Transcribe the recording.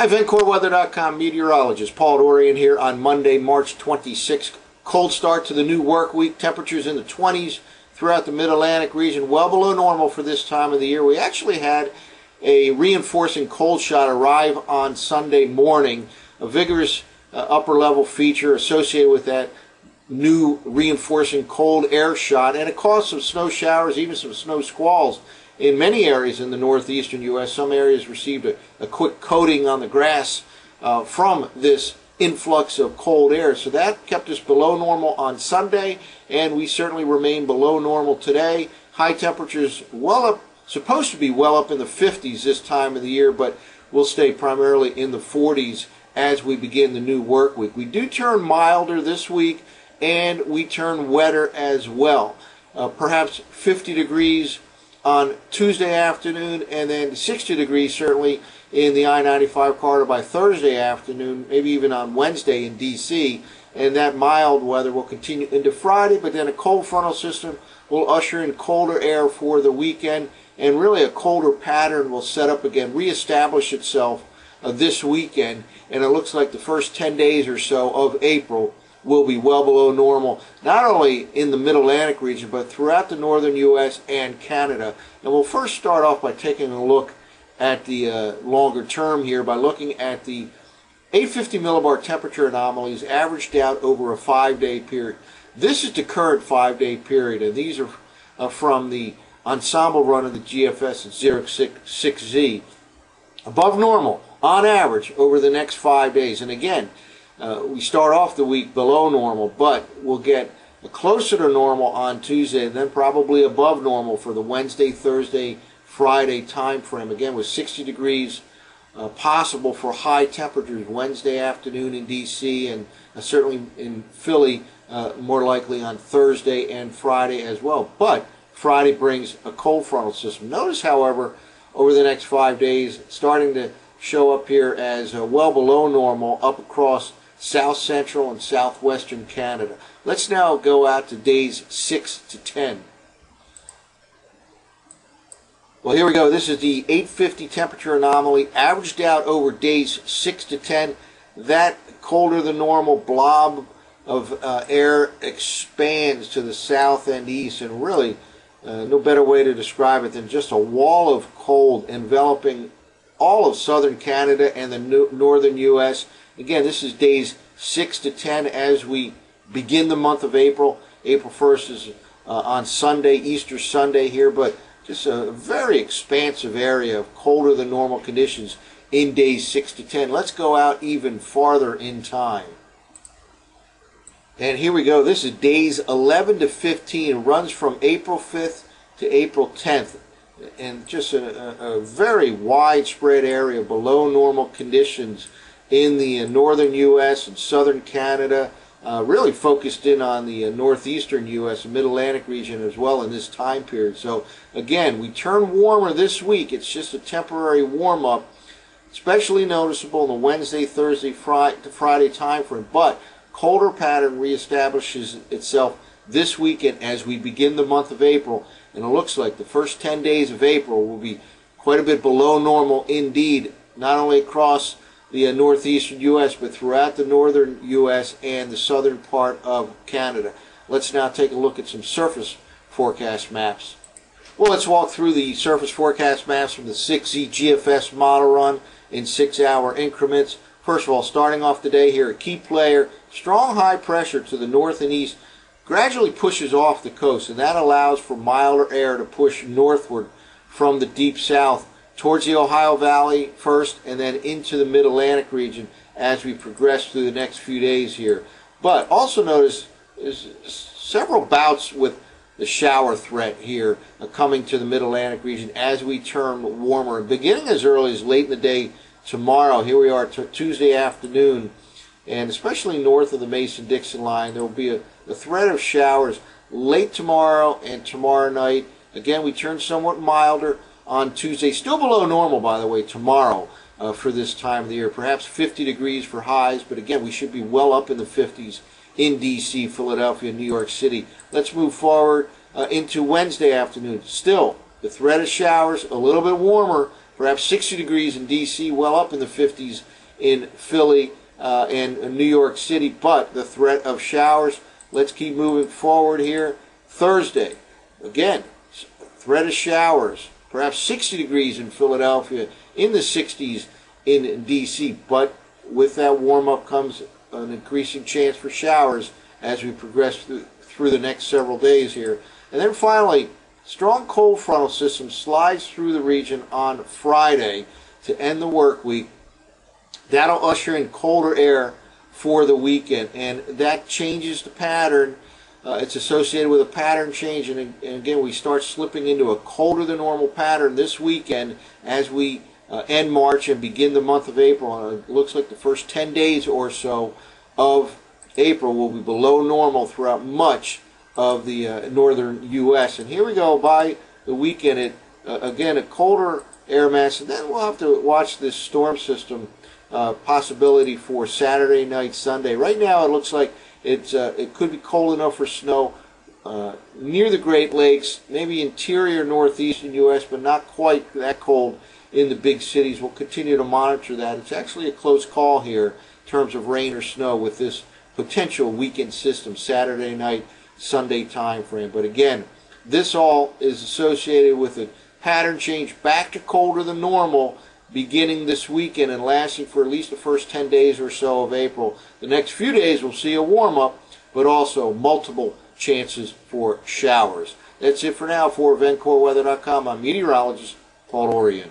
Hi, VencoreWeather.com meteorologist Paul Dorian here on Monday, March 26th. Cold start to the new work week. Temperatures in the 20s throughout the Mid-Atlantic region, well below normal for this time of the year. We actually had a reinforcing cold shot arrive on Sunday morning, a vigorous uh, upper level feature associated with that new reinforcing cold air shot, and it caused some snow showers, even some snow squalls in many areas in the northeastern U.S. Some areas received a, a quick coating on the grass uh, from this influx of cold air. So that kept us below normal on Sunday, and we certainly remain below normal today. High temperatures well up, supposed to be well up in the 50s this time of the year, but we'll stay primarily in the 40s as we begin the new work week. We do turn milder this week, and we turn wetter as well. Uh, perhaps 50 degrees on Tuesday afternoon, and then 60 degrees certainly in the I-95 corridor by Thursday afternoon, maybe even on Wednesday in D.C. And that mild weather will continue into Friday, but then a cold frontal system will usher in colder air for the weekend, and really a colder pattern will set up again, reestablish itself uh, this weekend, and it looks like the first 10 days or so of April will be well below normal, not only in the Mid-Atlantic region, but throughout the northern U.S. and Canada. And we'll first start off by taking a look at the uh, longer term here by looking at the 850 millibar temperature anomalies averaged out over a five-day period. This is the current five-day period, and these are uh, from the ensemble run of the GFS at Xerix 6Z. Above normal, on average, over the next five days. And again, uh, we start off the week below normal, but we'll get closer to normal on Tuesday, and then probably above normal for the Wednesday, Thursday, Friday time frame. Again, with 60 degrees uh, possible for high temperatures Wednesday afternoon in D.C. and uh, certainly in Philly, uh, more likely on Thursday and Friday as well. But Friday brings a cold frontal system. Notice, however, over the next five days, starting to show up here as uh, well below normal up across south central and southwestern Canada. Let's now go out to days 6 to 10. Well, here we go. This is the 850 temperature anomaly, averaged out over days 6 to 10. That colder than normal blob of uh, air expands to the south and east, and really, uh, no better way to describe it than just a wall of cold enveloping all of southern Canada and the northern U.S. Again, this is days 6 to 10 as we begin the month of April. April 1st is uh, on Sunday, Easter Sunday here, but just a very expansive area of colder than normal conditions in days 6 to 10. Let's go out even farther in time. And here we go. This is days 11 to 15. It runs from April 5th to April 10th and just a, a, very widespread area below normal conditions in the uh, northern U.S. and southern Canada, uh, really focused in on the uh, northeastern U.S. and mid-Atlantic region as well in this time period. So again, we turn warmer this week. It's just a temporary warm-up, especially noticeable in the Wednesday, Thursday, Friday, Friday time frame. But colder pattern reestablishes itself this weekend as we begin the month of April and it looks like the first 10 days of April will be quite a bit below normal indeed, not only across the uh, northeastern U.S., but throughout the northern U.S. and the southern part of Canada. Let's now take a look at some surface forecast maps. Well, let's walk through the surface forecast maps from the 6Z GFS model run in six-hour increments. First of all, starting off the day here, a key player, strong high pressure to the north and east gradually pushes off the coast, and that allows for milder air to push northward from the deep south towards the Ohio Valley first, and then into the Mid-Atlantic region as we progress through the next few days here. But also notice several bouts with the shower threat here coming to the Mid-Atlantic region as we turn warmer. Beginning as early as late in the day tomorrow, here we are Tuesday afternoon, and especially north of the Mason-Dixon line, there will be a the threat of showers late tomorrow and tomorrow night. Again, we turn somewhat milder on Tuesday. Still below normal, by the way, tomorrow uh, for this time of the year. Perhaps 50 degrees for highs, but again, we should be well up in the 50s in D.C., Philadelphia, New York City. Let's move forward uh, into Wednesday afternoon. Still, the threat of showers, a little bit warmer, perhaps 60 degrees in D.C., well up in the 50s in Philly uh, and New York City, but the threat of showers. Let's keep moving forward here. Thursday, again, threat of showers, perhaps 60 degrees in Philadelphia, in the 60s in D.C., but with that warm up comes an increasing chance for showers as we progress through, through the next several days here. And then finally, strong cold frontal system slides through the region on Friday to end the work week. That'll usher in colder air for the weekend, and that changes the pattern. Uh, it's associated with a pattern change, and, and, again, we start slipping into a colder than normal pattern this weekend as we uh, end March and begin the month of April. And it looks like the first 10 days or so of April will be below normal throughout much of the uh, northern U.S. And here we go by the weekend. It uh, again a colder air mass, and then we'll have to watch this storm system uh, possibility for Saturday night, Sunday. Right now, it looks like it's uh, it could be cold enough for snow. Uh, near the Great Lakes, maybe interior northeastern U.S., but not quite that cold in the big cities. We'll continue to monitor that. It's actually a close call here in terms of rain or snow with this potential weekend system Saturday night, Sunday time frame. But again, this all is associated with a pattern change back to colder than normal beginning this weekend and lasting for at least the first 10 days or so of April. The next few days we'll see a warm up, but also multiple chances for showers. That's it for now for VencoreWeather.com. I'm meteorologist Paul Dorian.